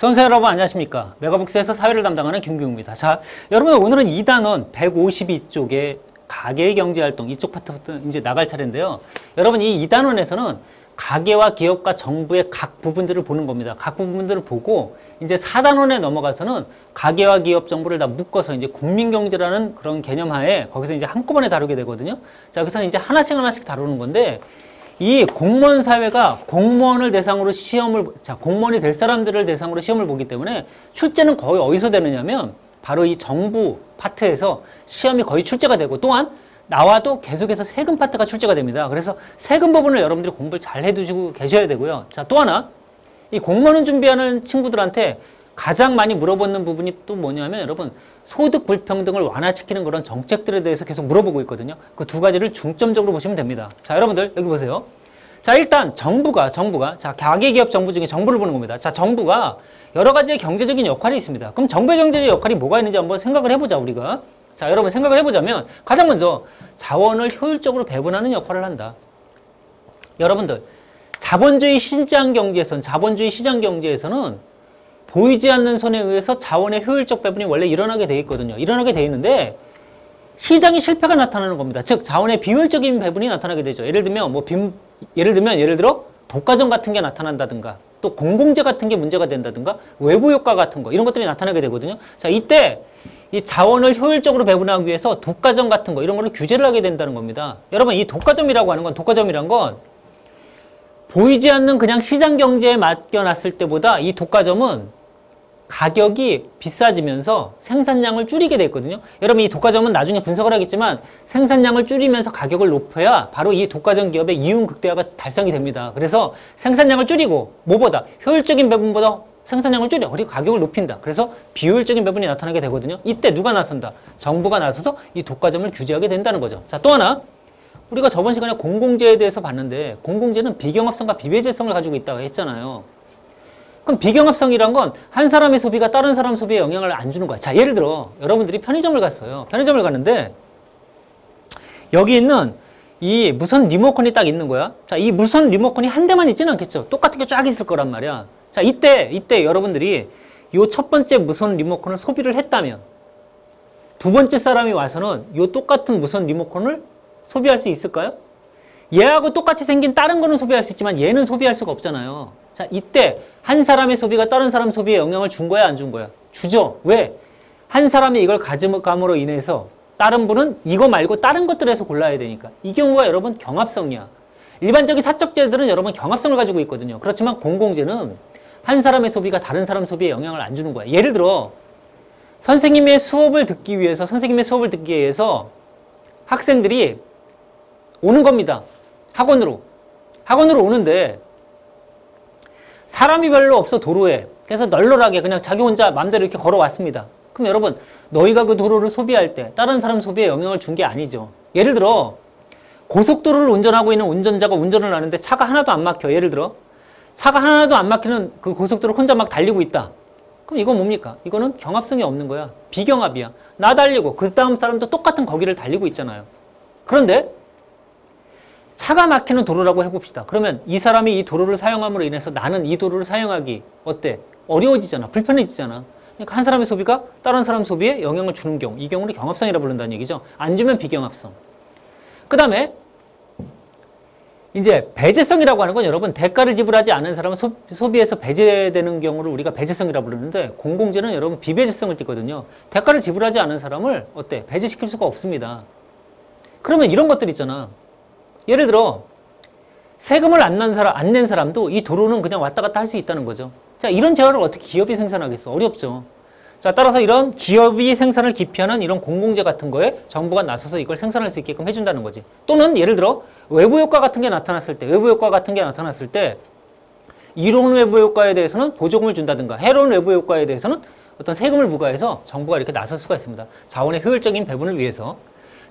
선생 여러분 안녕하십니까? 메가북스에서 사회를 담당하는 김규입니다. 자 여러분 오늘은 2단원 152쪽에 가계 경제활동 이쪽 파트부터 이제 나갈 차례인데요. 여러분 이 2단원에서는 가계와 기업과 정부의 각 부분들을 보는 겁니다. 각 부분들을 보고 이제 4단원에 넘어가서는 가계와 기업 정부를 다 묶어서 이제 국민경제라는 그런 개념 하에 거기서 이제 한꺼번에 다루게 되거든요. 자 그래서 이제 하나씩 하나씩 다루는 건데 이 공무원 사회가 공무원을 대상으로 시험을 자 공무원이 될 사람들을 대상으로 시험을 보기 때문에 출제는 거의 어디서 되느냐면 바로 이 정부 파트에서 시험이 거의 출제가 되고 또한 나와도 계속해서 세금 파트가 출제가 됩니다. 그래서 세금 부분을 여러분들이 공부를 잘 해두시고 계셔야 되고요. 자 또 하나 이 공무원 준비하는 친구들한테 가장 많이 물어보는 부분이 또 뭐냐면 여러분 소득 불평등을 완화시키는 그런 정책들에 대해서 계속 물어보고 있거든요. 그 두 가지를 중점적으로 보시면 됩니다. 자, 여러분들 여기 보세요. 자, 일단 정부가 정부가 자, 가계기업 정부 중에 정부를 보는 겁니다. 자, 정부가 여러 가지의 경제적인 역할이 있습니다. 그럼 정부의 경제적 역할이 뭐가 있는지 한번 생각을 해보자 우리가. 자, 여러분 생각을 해보자면 가장 먼저 자원을 효율적으로 배분하는 역할을 한다. 여러분들 자본주의 시장 경제에서는 자본주의 시장 경제에서는 보이지 않는 손에 의해서 자원의 효율적 배분이 원래 일어나게 돼 있거든요. 일어나게 돼 있는데 시장의 실패가 나타나는 겁니다. 즉 자원의 비효율적인 배분이 나타나게 되죠. 예를 들면 뭐 빈, 예를 들면 예를 들어 독과점 같은 게 나타난다든가 또 공공재 같은 게 문제가 된다든가 외부 효과 같은 거 이런 것들이 나타나게 되거든요. 자 이때 이 자원을 효율적으로 배분하기 위해서 독과점 같은 거 이런 거를 규제를 하게 된다는 겁니다. 여러분 이 독과점이라고 하는 건 독과점이란 건 보이지 않는 그냥 시장 경제에 맡겨놨을 때보다 이 독과점은 가격이 비싸지면서 생산량을 줄이게 됐거든요. 여러분 이 독과점은 나중에 분석을 하겠지만 생산량을 줄이면서 가격을 높여야 바로 이 독과점 기업의 이윤 극대화가 달성이 됩니다. 그래서 생산량을 줄이고 뭐보다 효율적인 배분보다 생산량을 줄여 그리고 가격을 높인다. 그래서 비효율적인 배분이 나타나게 되거든요. 이때 누가 나선다? 정부가 나서서 이 독과점을 규제하게 된다는 거죠. 자, 또 하나 우리가 저번 시간에 공공재에 대해서 봤는데 공공재는 비경합성과 비배제성을 가지고 있다고 했잖아요. 그럼 비경합성이란 건 한 사람의 소비가 다른 사람 소비에 영향을 안 주는 거야. 자, 예를 들어 여러분들이 편의점을 갔어요. 편의점을 갔는데 여기 있는 이 무선 리모컨이 딱 있는 거야. 자, 이 무선 리모컨이 한 대만 있지는 않겠죠. 똑같은 게 쫙 있을 거란 말이야. 자, 이때 이때 여러분들이 요 첫 번째 무선 리모컨을 소비를 했다면 두 번째 사람이 와서는 요 똑같은 무선 리모컨을 소비할 수 있을까요? 얘하고 똑같이 생긴 다른 거는 소비할 수 있지만 얘는 소비할 수가 없잖아요. 자, 이때 한 사람의 소비가 다른 사람 소비에 영향을 준 거야, 안 준 거야? 주죠. 왜? 한 사람이 이걸 가져감으로 인해서 다른 분은 이거 말고 다른 것들에서 골라야 되니까. 이 경우가 여러분 경합성이야. 일반적인 사적제들은 여러분 경합성을 가지고 있거든요. 그렇지만 공공재는 한 사람의 소비가 다른 사람 소비에 영향을 안 주는 거야. 예를 들어 선생님의 수업을 듣기 위해서 선생님의 수업을 듣기 위해서 학생들이 오는 겁니다. 학원으로. 학원으로 오는데 사람이 별로 없어 도로에. 그래서 널널하게 그냥 자기 혼자 맘대로 이렇게 걸어왔습니다. 그럼 여러분 너희가 그 도로를 소비할 때 다른 사람 소비에 영향을 준 게 아니죠. 예를 들어 고속도로를 운전하고 있는 운전자가 운전을 하는데 차가 하나도 안 막혀. 예를 들어 차가 하나도 안 막히는 그 고속도로 혼자 막 달리고 있다. 그럼 이건 뭡니까? 이거는 경합성이 없는 거야. 비경합이야. 나 달리고 그 다음 사람도 똑같은 거기를 달리고 있잖아요. 그런데 차가 막히는 도로라고 해봅시다. 그러면 이 사람이 이 도로를 사용함으로 인해서 나는 이 도로를 사용하기 어때? 어려워지잖아. 불편해지잖아. 그러니까 한 사람의 소비가 다른 사람 소비에 영향을 주는 경우 이 경우를 경합성이라 부른다는 얘기죠. 안 주면 비경합성. 그 다음에 이제 배제성이라고 하는 건 여러분 대가를 지불하지 않은 사람은 소, 비에서 배제되는 경우를 우리가 배제성이라 부르는데 공공재는 여러분 비배제성을 띠거든요. 대가를 지불하지 않은 사람을 어때? 배제시킬 수가 없습니다. 그러면 이런 것들 있잖아. 예를 들어 세금을 안 낸 사람 안 낸 사람도 이 도로는 그냥 왔다 갔다 할 수 있다는 거죠. 자 이런 재화를 어떻게 기업이 생산하겠어? 어렵죠. 자 따라서 이런 기업이 생산을 기피하는 이런 공공재 같은 거에 정부가 나서서 이걸 생산할 수 있게끔 해준다는 거지. 또는 예를 들어 외부 효과 같은 게 나타났을 때 외부 효과 같은 게 나타났을 때 이로운 외부 효과에 대해서는 보조금을 준다든가 해로운 외부 효과에 대해서는 어떤 세금을 부과해서 정부가 이렇게 나설 수가 있습니다. 자원의 효율적인 배분을 위해서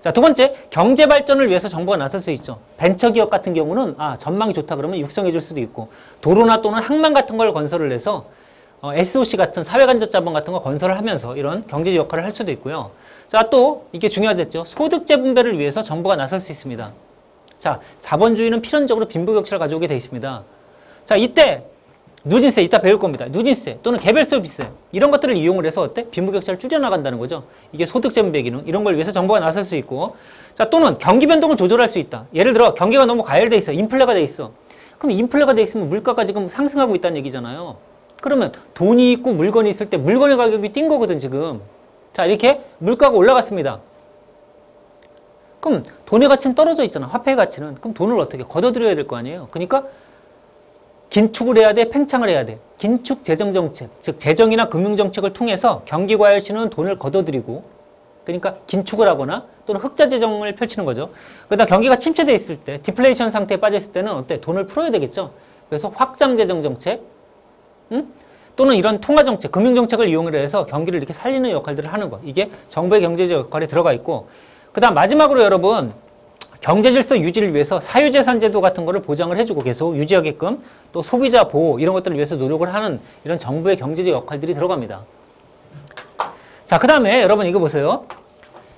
자, 두 번째, 경제 발전을 위해서 정부가 나설 수 있죠. 벤처 기업 같은 경우는 아, 전망이 좋다 그러면 육성해 줄 수도 있고 도로나 또는 항만 같은 걸 건설을 해서 어, SOC 같은 사회간접자본 같은 거 건설을 하면서 이런 경제 역할을 할 수도 있고요. 자, 또 이게 중요하겠죠. 소득 재 분배를 위해서 정부가 나설 수 있습니다. 자, 자본주의는 필연적으로 빈부격차를 가져오게 돼 있습니다. 자, 이때 누진세 이따 배울 겁니다. 누진세 또는 개별소비세 이런 것들을 이용을 해서 어때? 빈부격차를 줄여나간다는 거죠. 이게 소득재분배 기능 이런 걸 위해서 정부가 나설 수 있고 자 또는 경기 변동을 조절할 수 있다. 예를 들어 경기가 너무 과열돼 있어. 인플레가 돼 있어. 그럼 인플레가 돼 있으면 물가가 지금 상승하고 있다는 얘기잖아요. 그러면 돈이 있고 물건이 있을 때 물건의 가격이 뛴 거거든 지금. 자 이렇게 물가가 올라갔습니다. 그럼 돈의 가치는 떨어져 있잖아. 화폐의 가치는. 그럼 돈을 어떻게 걷어들여야 될 거 아니에요. 그러니까 긴축을 해야 돼, 팽창을 해야 돼. 긴축 재정 정책, 즉 재정이나 금융 정책을 통해서 경기 과열 시는 돈을 걷어들이고 그러니까 긴축을 하거나 또는 흑자 재정을 펼치는 거죠. 그러다 경기가 침체돼 있을 때, 디플레이션 상태에 빠져 있을 때는 어때? 돈을 풀어야 되겠죠. 그래서 확장 재정 정책, 응? 또는 이런 통화 정책, 금융 정책을 이용을 해서 경기를 이렇게 살리는 역할들을 하는 거. 이게 정부의 경제적 역할이 들어가 있고, 그다음 마지막으로 여러분 경제 질서 유지를 위해서 사유재산 제도 같은 거를 보장을 해주고 계속 유지하게끔 또 소비자 보호 이런 것들을 위해서 노력을 하는 이런 정부의 경제적 역할들이 들어갑니다. 자, 그 다음에 여러분 이거 보세요.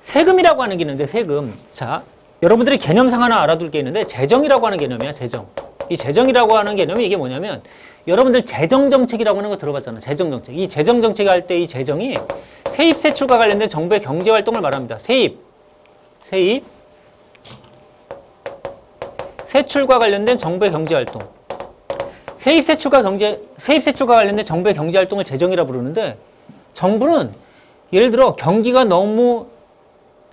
세금이라고 하는 게 있는데 세금. 자, 여러분들이 개념상 하나 알아둘 게 있는데 재정이라고 하는 개념이야, 재정. 이 재정이라고 하는 개념이 이게 뭐냐면 여러분들 재정정책이라고 하는 거 들어봤잖아. 재정정책. 이 재정정책이 할때 이 재정이 세입 세출과 관련된 정부의 경제활동을 말합니다. 세입, 세입, 세출과 관련된 정부의 경제활동. 세입 세출과 경제, 세입 세출과 관련된 정부의 경제활동을 재정이라 부르는데 정부는 예를 들어 경기가 너무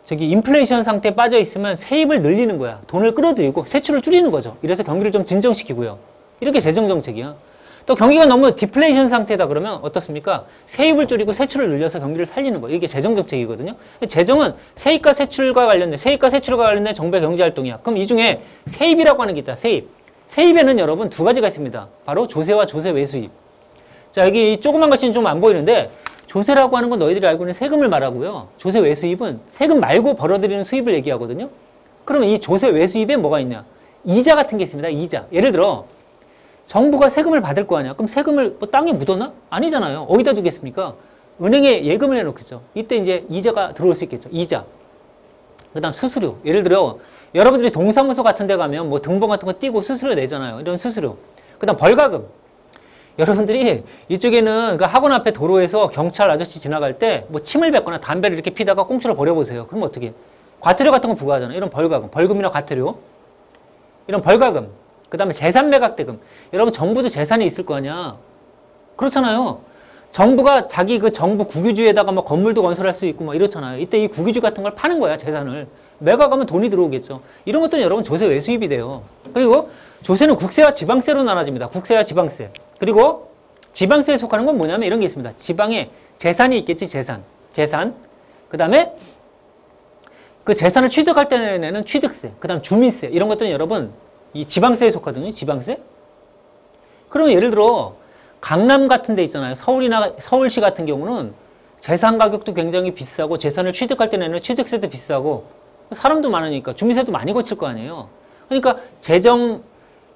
저기 인플레이션 상태에 빠져 있으면 세입을 늘리는 거야. 돈을 끌어들이고 세출을 줄이는 거죠. 이래서 경기를 좀 진정시키고요. 이렇게 재정 정책이야. 또 경기가 너무 디플레이션 상태다 그러면 어떻습니까? 세입을 줄이고 세출을 늘려서 경기를 살리는 거. 이게 재정 정책이거든요. 재정은 세입과 세출과 관련된 세입과 세출과 관련된 정부의 경제 활동이야. 그럼 이 중에 세입이라고 하는 게 있다. 세입. 세입에는 여러분 두 가지가 있습니다. 바로 조세와 조세 외수입. 자, 여기 이 조그만 것이 좀 안 보이는데 조세라고 하는 건 너희들이 알고 있는 세금을 말하고요. 조세 외수입은 세금 말고 벌어들이는 수입을 얘기하거든요. 그러면 이 조세 외수입에 뭐가 있냐? 이자 같은 게 있습니다. 이자. 예를 들어 정부가 세금을 받을 거 아니야. 그럼 세금을 뭐 땅에 묻어놔? 아니잖아요. 어디다 두겠습니까? 은행에 예금을 해놓겠죠. 이때 이제 이자가 들어올 수 있겠죠. 이자. 그 다음 수수료. 예를 들어 여러분들이 동사무소 같은 데 가면 뭐 등본 같은 거 띄고 수수료 내잖아요. 이런 수수료. 그 다음 벌가금. 여러분들이 이쪽에는 그 학원 앞에 도로에서 경찰 아저씨 지나갈 때 뭐 침을 뱉거나 담배를 이렇게 피다가 꽁초를 버려보세요. 그럼 어떻게? 과태료 같은 거 부과하잖아요. 이런 벌가금, 벌금이나 과태료. 이런 벌가금. 그 다음에 재산 매각대금. 여러분 정부도 재산이 있을 거 아니야. 그렇잖아요. 정부가 자기 그 정부 국유지에다가 뭐 건물도 건설할 수 있고 뭐 이렇잖아요. 이때 이 국유지 같은 걸 파는 거야, 재산을. 매각하면 돈이 들어오겠죠. 이런 것들은 여러분 조세 외수입이 돼요. 그리고 조세는 국세와 지방세로 나눠집니다. 국세와 지방세. 그리고 지방세에 속하는 건 뭐냐면 이런 게 있습니다. 지방에 재산이 있겠지, 재산. 재산. 그 다음에 그 재산을 취득할 때 내는 취득세. 그 다음 주민세. 이런 것들은 여러분 이 지방세에 속하거든요. 지방세. 그러면 예를 들어 강남 같은 데 있잖아요. 서울이나 서울시 같은 경우는 재산 가격도 굉장히 비싸고 재산을 취득할 때 내는 취득세도 비싸고 사람도 많으니까 주민세도 많이 거칠 거 아니에요. 그러니까 재정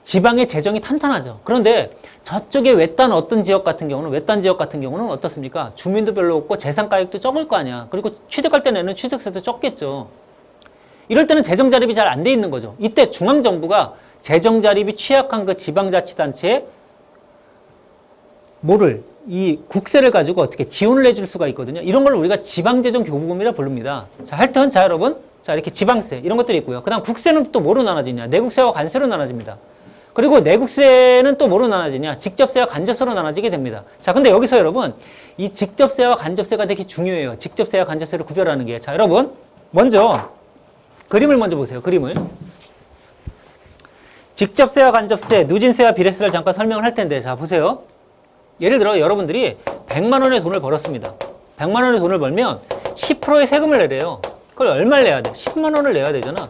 지방의 재정이 탄탄하죠. 그런데 저쪽에 외딴 어떤 지역 같은 경우는 외딴 지역 같은 경우는 어떻습니까? 주민도 별로 없고 재산 가격도 적을 거 아니야. 그리고 취득할 때 내는 취득세도 적겠죠. 이럴 때는 재정 자립이 잘 안 돼 있는 거죠. 이때 중앙 정부가 재정 자립이 취약한 그 지방자치단체에 뭐를 이 국세를 가지고 어떻게 지원을 해줄 수가 있거든요. 이런 걸 우리가 지방재정 교부금이라 부릅니다. 자, 하여튼 자 여러분, 자 이렇게 지방세 이런 것들이 있고요. 그다음 국세는 또 뭐로 나눠지냐? 내국세와 관세로 나눠집니다. 그리고 내국세는 또 뭐로 나눠지냐? 직접세와 간접세로 나눠지게 됩니다. 자, 근데 여기서 여러분 이 직접세와 간접세가 되게 중요해요. 직접세와 간접세를 구별하는 게. 자, 여러분 먼저 그림을 먼저 보세요. 그림을. 직접세와 간접세, 누진세와 비례세를 잠깐 설명을 할 텐데 자 보세요. 예를 들어 여러분들이 100만 원의 돈을 벌었습니다. 100만 원의 돈을 벌면 10%의 세금을 내래요. 그걸 얼마를 내야 돼? 10만 원을 내야 되잖아.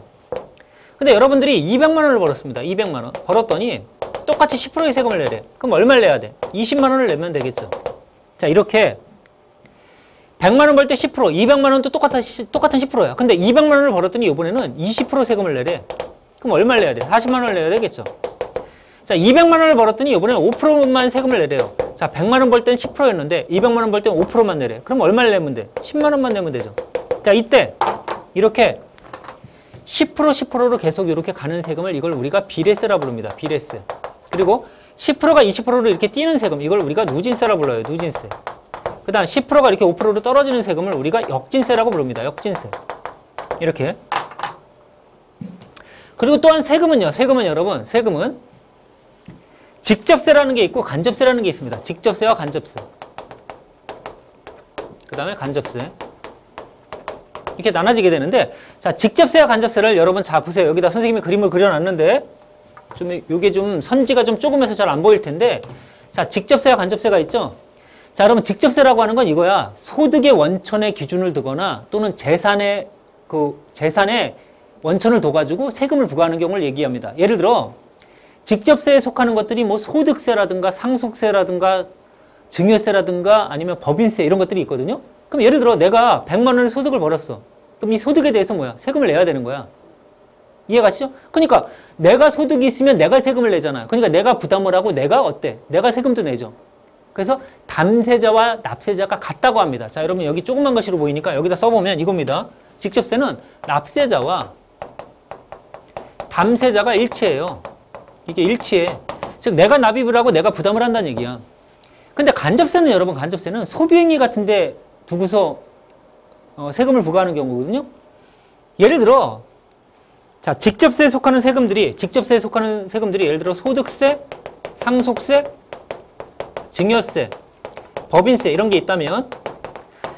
근데 여러분들이 200만 원을 벌었습니다. 200만 원. 벌었더니 똑같이 10%의 세금을 내래. 그럼 얼마를 내야 돼? 20만 원을 내면 되겠죠. 자, 이렇게 100만 원 벌 때 10%, 200만 원도 똑같은, 똑같은 10%야. 근데 200만 원을 벌었더니 이번에는 20% 세금을 내래. 그럼 얼마를 내야 돼? 40만 원을 내야 되겠죠. 자, 200만 원을 벌었더니 이번에는 5%만 세금을 내래요. 자, 100만 원벌 때는 10%였는데 200만 원벌 때는 5%만 내래. 그럼 얼마를 내면 돼? 10만 원만 내면 되죠. 자, 이때 이렇게 10% 10%로 계속 이렇게 가는 세금을 이걸 우리가 비례세라 부릅니다. 비례세. 그리고 10%가 20%로 이렇게 뛰는 세금 이걸 우리가 누진세라 불러요. 누진세. 그 다음 10%가 이렇게 5%로 떨어지는 세금을 우리가 역진세라고 부릅니다. 역진세. 이렇게. 그리고 또한 세금은요. 세금은 여러분, 세금은 직접세라는 게 있고 간접세라는 게 있습니다. 직접세와 간접세. 그 다음에 간접세. 이렇게 나눠지게 되는데 자, 직접세와 간접세를 여러분 자 보세요. 여기다 선생님이 그림을 그려 놨는데 좀 요게 좀 선지가 좀 조금해서 잘 안 보일 텐데 자, 직접세와 간접세가 있죠? 자, 여러분 직접세라고 하는 건 이거야. 소득의 원천의 기준을 두거나 또는 재산의 그 재산의 원천을 둬가지고 세금을 부과하는 경우를 얘기합니다. 예를 들어 직접세에 속하는 것들이 뭐 소득세라든가 상속세라든가 증여세라든가 아니면 법인세 이런 것들이 있거든요. 그럼 예를 들어 내가 100만 원의 소득을 벌었어. 그럼 이 소득에 대해서 뭐야? 세금을 내야 되는 거야. 이해가시죠? 그러니까 내가 소득이 있으면 내가 세금을 내잖아요. 그러니까 내가 부담을 하고 내가 어때? 내가 세금도 내죠. 그래서 담세자와 납세자가 같다고 합니다. 자, 여러분 여기 조그만 것으로 보이니까 여기다 써보면 이겁니다. 직접세는 납세자와 담세자가 일치해요. 이게 일치해. 즉 내가 납입을 하고 내가 부담을 한다는 얘기야. 근데 간접세는 여러분 간접세는 소비행위 같은데 두고서 어, 세금을 부과하는 경우거든요. 예를 들어 자 직접세에 속하는 세금들이 직접세에 속하는 세금들이 예를 들어 소득세, 상속세, 증여세, 법인세 이런 게 있다면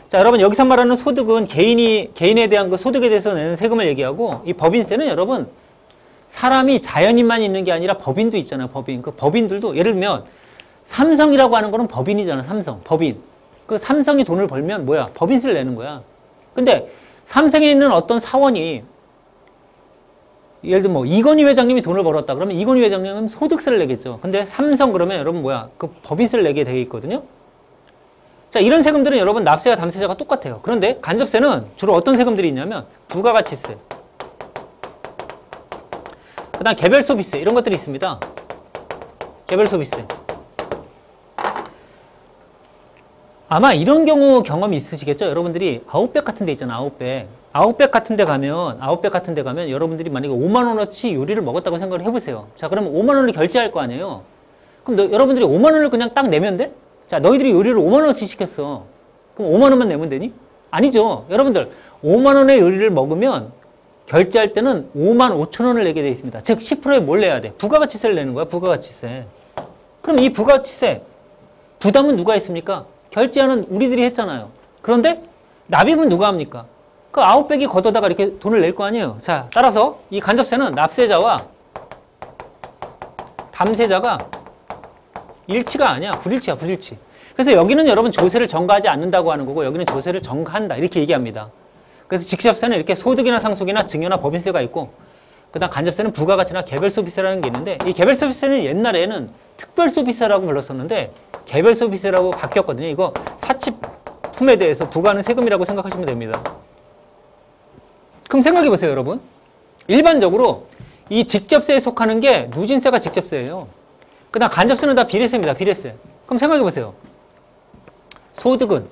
자 여러분 여기서 말하는 소득은 개인이 개인에 대한 그 소득에 대해서 내는 세금을 얘기하고 이 법인세는 여러분 사람이 자연인만 있는 게 아니라 법인도 있잖아요 법인. 그 법인들도 예를 들면 삼성이라고 하는 거는 법인이잖아 삼성 법인. 그 삼성이 돈을 벌면 뭐야? 법인세를 내는 거야. 근데 삼성에 있는 어떤 사원이 예를 들면 뭐 이건희 회장님이 돈을 벌었다 그러면 이건희 회장님은 소득세를 내겠죠. 근데 삼성 그러면 여러분 뭐야? 그 법인세를 내게 되어 있거든요. 자 이런 세금들은 여러분 납세와 담세자가 똑같아요. 그런데 간접세는 주로 어떤 세금들이 있냐면 부가가치세 그 다음 개별 소비세 이런 것들이 있습니다. 개별 소비세. 아마 이런 경우 경험이 있으시겠죠? 여러분들이 아웃백 같은 데 있잖아, 아웃백. 아웃백 같은 데 가면, 아웃백 같은 데 가면 여러분들이 만약에 5만 원어치 요리를 먹었다고 생각을 해보세요. 자, 그러면 5만 원을 결제할 거 아니에요? 그럼 너, 여러분들이 5만 원을 그냥 딱 내면 돼? 자, 너희들이 요리를 5만 원어치 시켰어. 그럼 5만 원만 내면 되니? 아니죠. 여러분들, 5만 원의 요리를 먹으면 결제할 때는 5만 5천 원을 내게 돼 있습니다. 즉, 10%에 뭘 내야 돼? 부가가치세를 내는 거야, 부가가치세. 그럼 이 부가가치세, 부담은 누가 했습니까? 결제하는 우리들이 했잖아요. 그런데 납입은 누가 합니까? 그 아웃백이 걷어다가 이렇게 돈을 낼 거 아니에요. 자, 따라서 이 간접세는 납세자와 담세자가 일치가 아니야. 불일치야, 불일치. 그래서 여기는 여러분 조세를 전가하지 않는다고 하는 거고 여기는 조세를 전가한다. 이렇게 얘기합니다. 그래서 직접세는 이렇게 소득이나 상속이나 증여나 법인세가 있고 그다음 간접세는 부가가치나 개별소비세라는 게 있는데 이 개별소비세는 옛날에는 특별소비세라고 불렀었는데 개별소비세라고 바뀌었거든요. 이거 사치품에 대해서 부과하는 세금이라고 생각하시면 됩니다. 그럼 생각해 보세요, 여러분. 일반적으로 이 직접세에 속하는 게 누진세가 직접세예요. 그다음 간접세는 다 비례세입니다. 비례세. 그럼 생각해 보세요. 소득은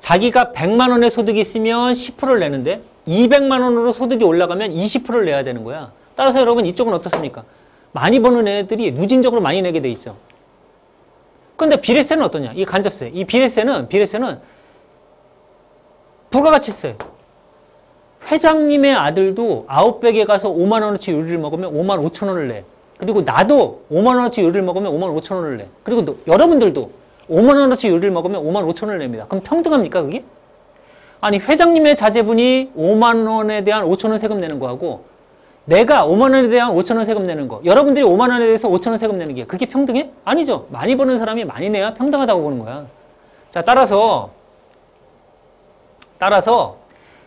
자기가 100만 원의 소득이 있으면 10%를 내는데 200만 원으로 소득이 올라가면 20%를 내야 되는 거야. 따라서 여러분 이쪽은 어떻습니까? 많이 버는 애들이 누진적으로 많이 내게 돼 있죠. 근데 비례세는 어떠냐? 이 간접세. 이 비례세는 비례세는 부가가치세. 회장님의 아들도 아웃백에 가서 5만 원어치 요리를 먹으면 5만 5천 원을 내. 그리고 나도 5만 원어치 요리를 먹으면 5만 5천 원을 내. 그리고 또 여러분들도 5만 원어치 요리를 먹으면 5만 5천 원을 냅니다. 그럼 평등합니까 그게? 아니 회장님의 자제분이 5만 원에 대한 5천 원 세금 내는 거하고 내가 5만 원에 대한 5천 원 세금 내는 거 여러분들이 5만 원에 대해서 5천 원 세금 내는 게 그게 평등해? 아니죠. 많이 버는 사람이 많이 내야 평등하다고 보는 거야. 자 따라서 따라서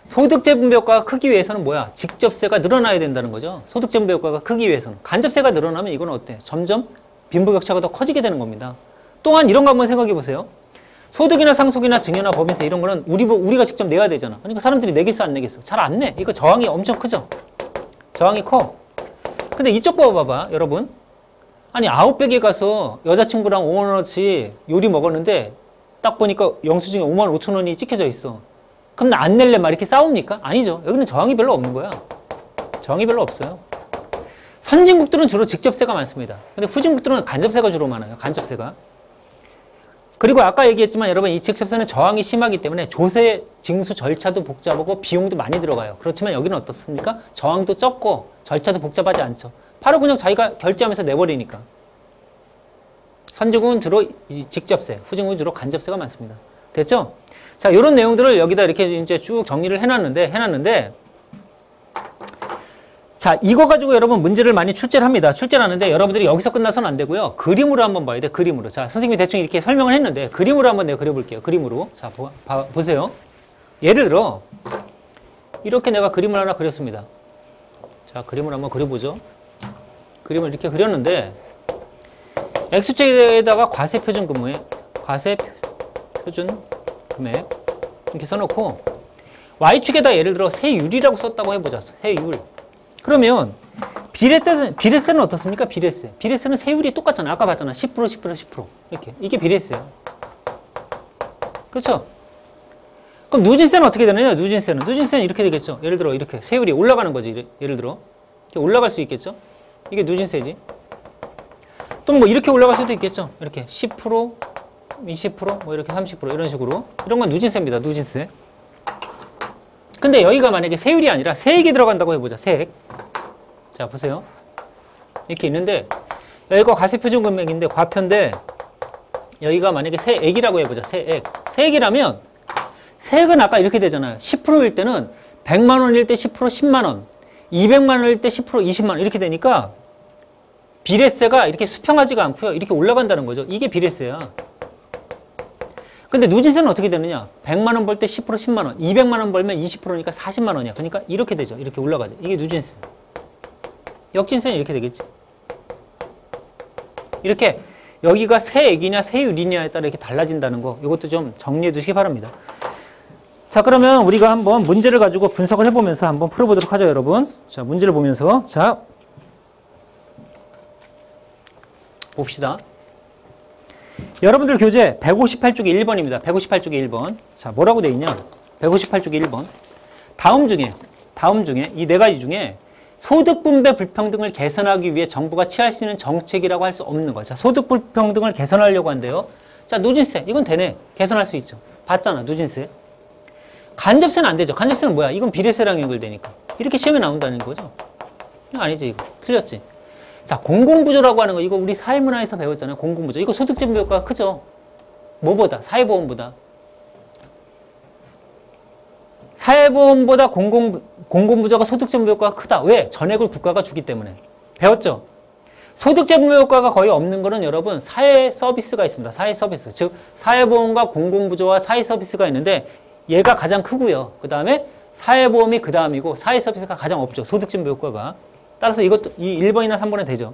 소득재분배 효과가 크기 위해서는 뭐야? 직접세가 늘어나야 된다는 거죠. 소득재분배 효과가 크기 위해서는. 간접세가 늘어나면 이건 어때? 점점 빈부격차가 더 커지게 되는 겁니다. 또한 이런 거 한번 생각해 보세요. 소득이나 상속이나 증여나 법인세 이런 거는 우리, 우리가 직접 내야 되잖아. 그러니까 사람들이 내겠어 안 내겠어? 잘 안 내. 이거 저항이 엄청 크죠? 저항이 커. 근데 이쪽 봐봐봐 여러분. 아니 아웃백에 가서 여자친구랑 5만원어치 요리 먹었는데 딱 보니까 영수증에 5만 5천 원이 찍혀져 있어. 그럼 나 안 낼래 막 이렇게 싸웁니까? 아니죠. 여기는 저항이 별로 없는 거야. 저항이 별로 없어요. 선진국들은 주로 직접세가 많습니다. 근데 후진국들은 간접세가 주로 많아요. 간접세가. 그리고 아까 얘기했지만 여러분 이 직접세는 저항이 심하기 때문에 조세 징수 절차도 복잡하고 비용도 많이 들어가요. 그렇지만 여기는 어떻습니까? 저항도 적고 절차도 복잡하지 않죠. 바로 그냥 자기가 결제하면서 내버리니까. 선진국은 주로 이 직접세, 후진국은 주로 간접세가 많습니다. 됐죠? 자, 이런 내용들을 여기다 이렇게 이제 쭉 정리를 해놨는데, 해놨는데, 자, 이거 가지고 여러분 문제를 많이 출제를 합니다. 출제를 하는데 여러분들이 여기서 끝나서는 안 되고요. 그림으로 한번 봐야 돼, 그림으로. 자, 선생님이 대충 이렇게 설명을 했는데, 그림으로 한번 내가 그려볼게요. 그림으로. 자, 보, 봐, 보세요. 예를 들어, 이렇게 내가 그림을 하나 그렸습니다. 자, 그림을 한번 그려보죠. 그림을 이렇게 그렸는데, X축에다가 과세 표준 금액, 과세 표준 금액, 이렇게 써놓고, Y축에다 예를 들어 세율이라고 썼다고 해보자. 세율. 그러면 비례세는, 비례세는 어떻습니까? 비례세. 비례세는 세율이 똑같잖아. 아까 봤잖아. 10%, 10%, 10%. 이렇게. 이게 비례세야. 그렇죠? 그럼 누진세는 어떻게 되느냐? 누진세는. 누진세는 이렇게 되겠죠. 예를 들어 이렇게 세율이 올라가는 거지. 예를- 들어. 이렇게 올라갈 수 있겠죠? 이게 누진세지. 또 뭐 이렇게 올라갈 수도 있겠죠. 이렇게 10%, 20%, 뭐 이렇게 30% 이런 식으로. 이런 건 누진세입니다. 누진세. 근데 여기가 만약에 세율이 아니라 세액이 들어간다고 해보자. 세액. 자, 보세요. 이렇게 있는데 여기가 과세표준 금액인데 과표인데 여기가 만약에 세액이라고 해보자. 세액. 세액이라면 세액은 아까 이렇게 되잖아요. 10%일 때는 100만 원일 때 10% 10만 원, 200만 원일 때 10% 20만 원 이렇게 되니까 비례세가 이렇게 수평하지가 않고요. 이렇게 올라간다는 거죠. 이게 비례세야. 근데 누진세는 어떻게 되느냐? 100만 원 벌 때 10% 10만 원, 200만 원 벌면 20%니까 40만 원이야. 그러니까 이렇게 되죠. 이렇게 올라가죠. 이게 누진세. 역진세는 이렇게 되겠지. 이렇게 여기가 세액이냐 세율이냐에 따라 이렇게 달라진다는 거 이것도 좀 정리해 두시기 바랍니다. 자 그러면 우리가 한번 문제를 가지고 분석을 해보면서 한번 풀어보도록 하죠 여러분. 자 문제를 보면서 자 봅시다. 여러분들 교재 158쪽에 1번입니다. 158쪽에 1번. 자, 뭐라고 돼 있냐? 158쪽에 1번. 다음 중에, 다음 중에, 이 네 가지 중에 소득 분배 불평등을 개선하기 위해 정부가 취할 수 있는 정책이라고 할 수 없는 거죠. 자, 소득 불평등을 개선하려고 한대요. 자, 누진세. 이건 되네. 개선할 수 있죠. 봤잖아, 누진세. 간접세는 안 되죠. 간접세는 뭐야? 이건 비례세랑 연결되니까. 이렇게 시험에 나온다는 거죠. 아니죠, 이거. 틀렸지. 자, 공공부조라고 하는 거, 이거 우리 사회문화에서 배웠잖아요. 공공부조. 이거 소득지분 효과가 크죠? 뭐보다? 사회보험보다. 사회보험보다 공공, 공공부조가 소득지분 효과가 크다. 왜? 전액을 국가가 주기 때문에. 배웠죠? 소득지분 효과가 거의 없는 거는 여러분, 사회 서비스가 있습니다. 사회 서비스. 즉, 사회보험과 공공부조와 사회 서비스가 있는데, 얘가 가장 크고요. 그 다음에 사회보험이 그 다음이고, 사회 서비스가 가장 없죠. 소득지분 효과가. 따라서 이것도 이 1번이나 3번에 되죠.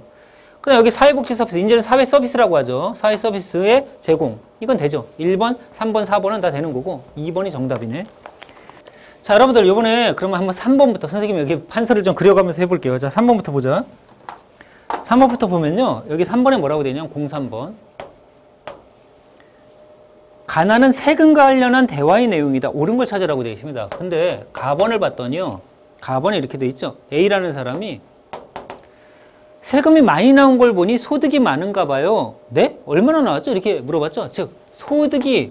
그다음 여기 사회복지 서비스, 이제는 사회 서비스라고 하죠. 사회 서비스의 제공. 이건 되죠. 1번, 3번, 4번은 다 되는 거고 2번이 정답이네. 자, 여러분들 이번에 그러면 한번 3번부터 선생님이 여기 판서를 좀 그려가면서 해볼게요. 자, 3번부터 보자. 3번부터 보면요. 여기 3번에 뭐라고 되냐면 03번. 가난은 세금과 관련한 대화의 내용이다. 옳은 걸 찾으라고 되어 있습니다. 근데 가번을 봤더니요. 가번에 이렇게 되어 있죠. A라는 사람이 세금이 많이 나온 걸 보니 소득이 많은가 봐요. 네? 얼마나 나왔죠? 이렇게 물어봤죠. 즉, 소득이,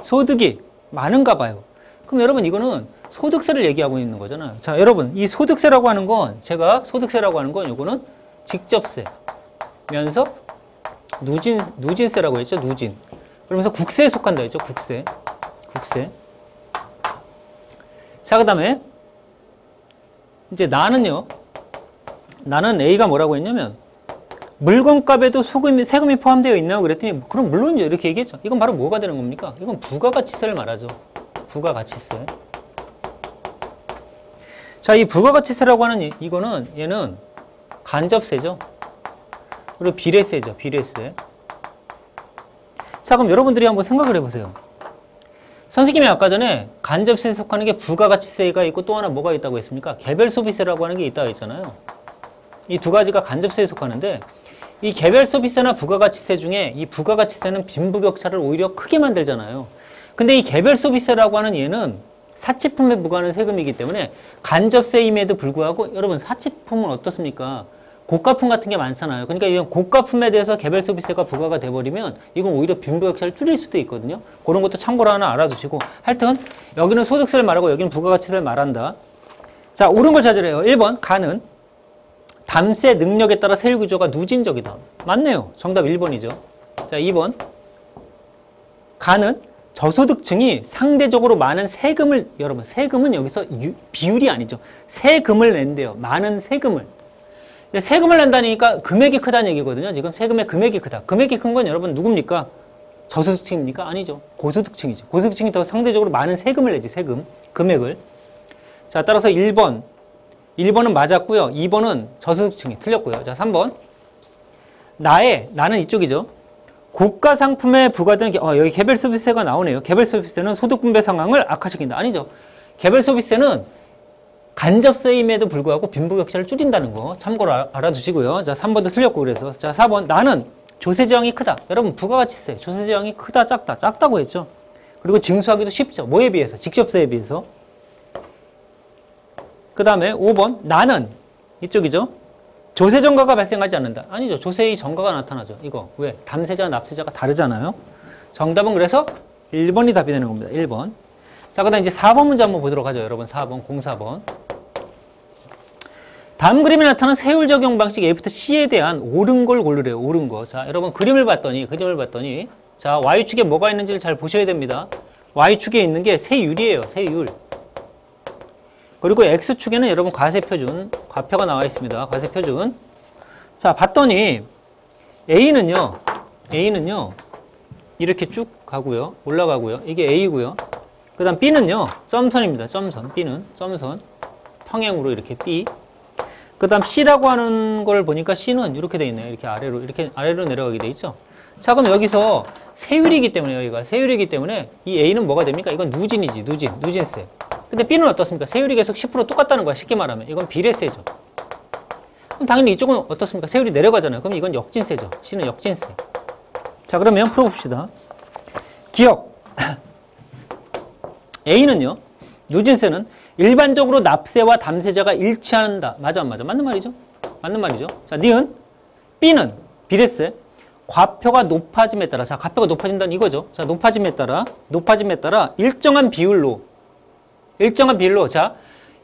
소득이 많은가 봐요. 그럼 여러분 이거는 소득세를 얘기하고 있는 거잖아요. 자, 여러분, 이 소득세라고 하는 건, 제가 소득세라고 하는 건 요거는 직접세, 면서 누진, 누진세라고 했죠. 누진. 그러면서 국세에 속한다 했죠. 국세. 국세. 자, 그 다음에 이제 나는요. 나는 A가 뭐라고 했냐면 물건값에도 소금이, 세금이 포함되어 있나요? 그랬더니 그럼 물론이죠. 이렇게 얘기했죠. 이건 바로 뭐가 되는 겁니까? 이건 부가가치세를 말하죠. 부가가치세. 자, 이 부가가치세라고 하는 이- 이거는 얘는 간접세죠. 그리고 비례세죠. 비례세. 자, 그럼 여러분들이 한번 생각을 해보세요. 선생님이 아까 전에 간접세에 속하는 게 부가가치세가 있고 또 하나 뭐가 있다고 했습니까? 개별소비세라고 하는 게 있다고 했잖아요. 이 두 가지가 간접세에 속하는데 이 개별 소비세나 부가가치세 중에 이 부가가치세는 빈부격차를 오히려 크게 만들잖아요. 근데 이 개별 소비세라고 하는 얘는 사치품에 부과하는 세금이기 때문에 간접세임에도 불구하고 여러분 사치품은 어떻습니까? 고가품 같은 게 많잖아요. 그러니까 이런 고가품에 대해서 개별 소비세가 부과가 돼버리면 이건 오히려 빈부격차를 줄일 수도 있거든요. 그런 것도 참고로 하나 알아두시고 하여튼 여기는 소득세를 말하고 여기는 부가가치세를 말한다. 자 옳은 걸 찾으래요. 1번 간은 담세 능력에 따라 세율 구조가 누진적이다. 맞네요. 정답 1번이죠. 자 2번 간은 저소득층이 상대적으로 많은 세금을 여러분 세금은 여기서 유- 비율이 아니죠. 세금을 낸대요. 많은 세금을. 세금을 낸다니까 금액이 크다는 얘기거든요. 지금 세금의 금액이 크다. 금액이 큰 건 여러분 누굽니까? 저소득층입니까? 아니죠. 고소득층이죠. 고소득층이 더 상대적으로 많은 세금을 내지 세금 금액을. 자 따라서 1번 1번은 맞았고요. 2번은 저소득층이 틀렸고요. 자 3번 나의 나는 이쪽이죠. 고가 상품에 부과되는 게- 어, 여기 개별 서비스세가 나오네요. 개별 서비스세는 소득 분배 상황을 악화시킨다. 아니죠. 개별 서비스세는 간접세임에도 불구하고 빈부격차를 줄인다는 거 참고로 알- 알아두시고요. 자, 3번도 틀렸고 그래서 자, 4번 나는 조세 제한이 크다. 여러분 부가가치세 조세 제한이 크다 작다 작다고 했죠. 그리고 징수하기도 쉽죠. 뭐에 비해서 직접세에 비해서. 그 다음에 5번 나는 이쪽이죠. 조세 정가가 발생하지 않는다. 아니죠. 조세의 정가가 나타나죠. 이거 왜? 담세자와 납세자가 다르잖아요. 정답은 그래서 1번이 답이 되는 겁니다. 1번. 자, 그 다음 이제 4번 문제 한번 보도록 하죠. 여러분 4번, 04번. 다음 그림에 나타난 세율 적용 방식 A부터 C에 대한 옳은 걸 고르래요. 옳은 거. 자, 여러분 그림을 봤더니 그림을 봤더니 자, Y축에 뭐가 있는지를 잘 보셔야 됩니다. Y축에 있는 게 세율이에요. 세율. 그리고 X축에는 여러분 과세표준, 과표가 나와 있습니다. 과세표준. 자, 봤더니 A는요. A는요. 이렇게 쭉 가고요. 올라가고요. 이게 A고요. 그 다음 B는요. 점선입니다. 점선. B는 점선. 평행으로 이렇게 B. 그 다음 C라고 하는 걸 보니까 C는 이렇게 돼 있네요. 이렇게 아래로, 이렇게 아래로 내려가게 돼 있죠. 자, 그럼 여기서 세율이기 때문에 여기가 세율이기 때문에 이 A는 뭐가 됩니까? 이건 누진이지, 누진, 누진세. 근데 B는 어떻습니까? 세율이 계속 10% 똑같다는 거야. 쉽게 말하면. 이건 비례세죠. 그럼 당연히 이쪽은 어떻습니까? 세율이 내려가잖아요. 그럼 이건 역진세죠. C는 역진세. 자, 그러면 풀어봅시다. 기억. A는요, 누진세는 일반적으로 납세와 담세자가 일치한다. 맞아, 안 맞아? 맞는 말이죠? 맞는 말이죠? 자, 니은. B는 비례세. 과표가 높아짐에 따라, 자, 과표가 높아진다는 이거죠. 자, 높아짐에 따라, 높아짐에 따라 일정한 비율로, 일정한 비율로, 자,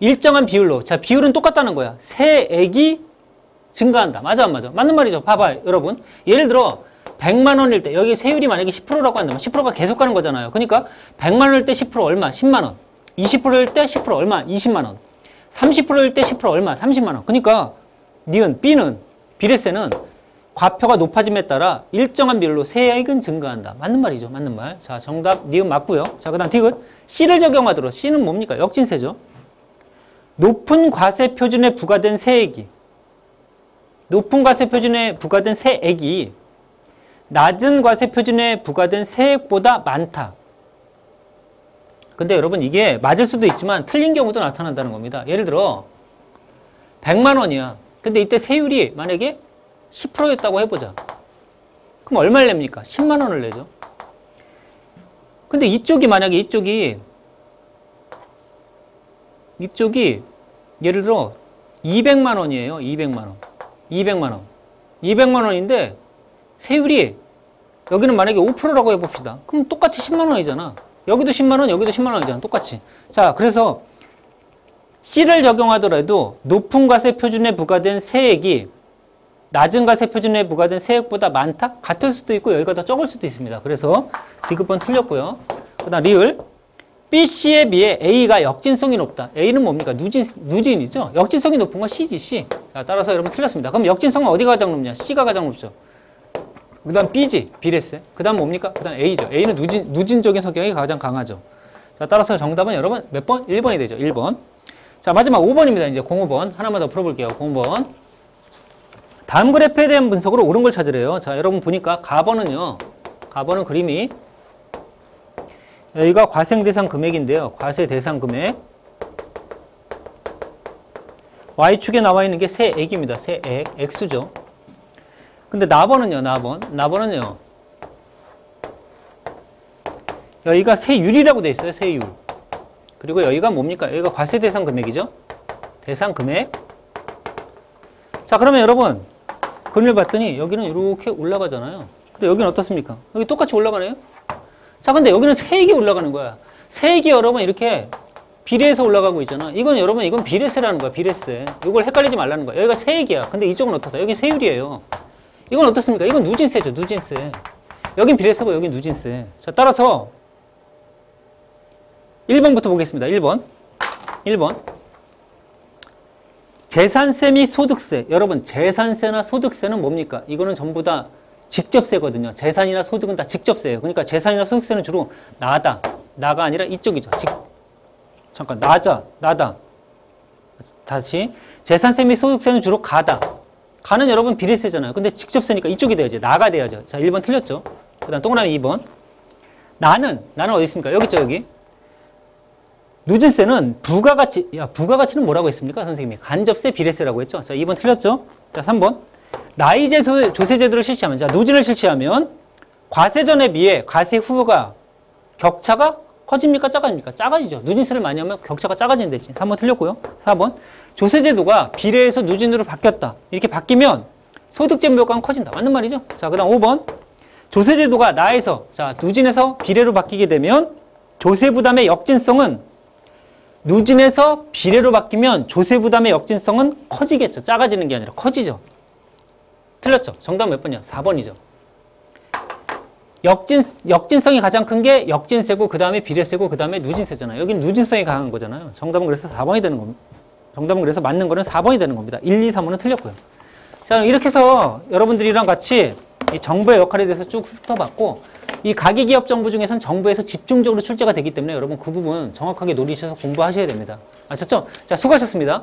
일정한 비율로, 자, 비율은 똑같다는 거야. 세액이 증가한다. 맞아, 안 맞아? 맞는 말이죠. 봐봐요, 여러분. 예를 들어, 100만 원일 때, 여기 세율이 만약에 10%라고 한다면 10%가 계속 가는 거잖아요. 그러니까 100만 원일 때 10% 얼마? 10만 원. 20%일 때 10% 얼마? 20만 원. 30%일 때 10% 얼마? 30만 원. 그러니까 니은 B는 비례세는 과표가 높아짐에 따라 일정한 비율로 세액은 증가한다. 맞는 말이죠. 맞는 말. 자, 정답 니은 맞고요. 자, 그다음 디귿 C를 적용하도록 C는 뭡니까? 역진세죠. 높은 과세 표준에 부과된 세액이 높은 과세 표준에 부과된 세액이 낮은 과세 표준에 부과된 세액보다 많다. 근데 여러분 이게 맞을 수도 있지만 틀린 경우도 나타난다는 겁니다. 예를 들어 100만 원이야. 근데 이때 세율이 만약에 10%였다고 해보자. 그럼 얼마를 냅니까? 10만 원을 내죠. 근데 이쪽이 만약에 이쪽이 이쪽이 예를 들어 200만 원이에요. 200만 원. 200만 원. 200만 원인데 세율이 여기는 만약에 5%라고 해봅시다. 그럼 똑같이 10만 원이잖아. 여기도 10만 원, 여기도 10만 원이잖아. 똑같이. 자, 그래서 C를 적용하더라도 높은 과세 표준에 부과된 세액이 낮은 과세 표준에 부과된 세액보다 많다? 같을 수도 있고 여기가 더 적을 수도 있습니다. 그래서 디귿번 틀렸고요. 그 다음 리을 BC에 비해 A가 역진성이 높다. A는 뭡니까? 누진, 누진이죠? 역진성이 높은 건 C지, C. 자, 따라서 여러분 틀렸습니다. 그럼 역진성은 어디가 가장 높냐? C가 가장 높죠. 그 다음 B지, 비례세. 그 다음 뭡니까? 그 다음 A죠. A는 누진, 누진적인 성격이 가장 강하죠. 자, 따라서 정답은 여러분 몇 번? 1번이 되죠. 1번. 자, 마지막 5번입니다. 이제 05번. 하나만 더 풀어볼게요. 05번. 다음 그래프에 대한 분석으로 옳은 걸 찾으래요. 자, 여러분 보니까 가번은요. 가번은 그림이 여기가 과세 대상 금액인데요. 과세 대상 금액. Y축에 나와 있는 게 세액입니다. 세액. X죠. 근데 나번은요, 나번. 나번은요. 여기가 세율이라고 돼 있어요, 세율. 그리고 여기가 뭡니까? 여기가 과세 대상 금액이죠. 대상 금액. 자, 그러면 여러분 그림을 봤더니 여기는 이렇게 올라가잖아요. 근데 여기는 어떻습니까? 여기 똑같이 올라가네요. 자, 근데 여기는 세액이 올라가는 거야. 세액이 여러분 이렇게 비례해서 올라가고 있잖아. 이건 여러분 이건 비례세라는 거야. 비례세. 이걸 헷갈리지 말라는 거야. 여기가 세액이야. 근데 이쪽은 어떻다? 여기 세율이에요. 이건 어떻습니까? 이건 누진세죠. 누진세. 여긴 비례세고 여긴 누진세. 자, 따라서 1번부터 보겠습니다. 1번. 1번. 재산세 및 소득세. 여러분, 재산세나 소득세는 뭡니까? 이거는 전부 다 직접세거든요. 재산이나 소득은 다 직접세예요. 그러니까 재산이나 소득세는 주로 나다. 나가 아니라 이쪽이죠. 직, 잠깐, 나자, 나다. 다시. 재산세 및 소득세는 주로 가다. 가는 여러분 비례세잖아요. 근데 직접세니까 이쪽이 돼야죠. 나가 돼야죠. 자, 1번 틀렸죠. 그 다음 동그라미 2번. 나는, 나는 어디 있습니까? 여기 있죠, 여기. 누진세는 부가가치, 야, 부가가치는 뭐라고 했습니까? 선생님이. 간접세, 비례세라고 했죠. 자, 2번 틀렸죠? 자, 3번. 나이제 소- 조세제도를 실시하면, 자, 누진을 실시하면 과세전에 비해 과세 후가 격차가 커집니까? 작아집니까? 작아지죠. 누진세를 많이 하면 격차가 작아진댔지. 3번 틀렸고요. 4번. 조세제도가 비례해서 누진으로 바뀌었다. 이렇게 바뀌면 소득제표가 커진다. 맞는 말이죠? 자, 그 다음 5번. 조세제도가 나에서, 자, 누진에서 비례로 바뀌게 되면 조세 부담의 역진성은 누진에서 비례로 바뀌면 조세 부담의 역진성은 커지겠죠. 작아지는 게 아니라 커지죠. 틀렸죠. 정답 몇 번이야? 4번이죠. 역진, 역진성이 가장 큰 게 역진세고 그 다음에 비례세고 그 다음에 누진세잖아요. 여긴 누진성이 강한 거잖아요. 정답은 그래서 4번이 되는 겁니다. 정답은 그래서 맞는 거는 4번이 되는 겁니다. 1, 2, 3번은 틀렸고요. 자, 이렇게 해서 여러분들이랑 같이 이 정부의 역할에 대해서 쭉 훑어봤고 이 가계기업 정부 중에선 정부에서 집중적으로 출제가 되기 때문에 여러분 그 부분 정확하게 노리셔서 공부하셔야 됩니다. 아셨죠? 자, 수고하셨습니다.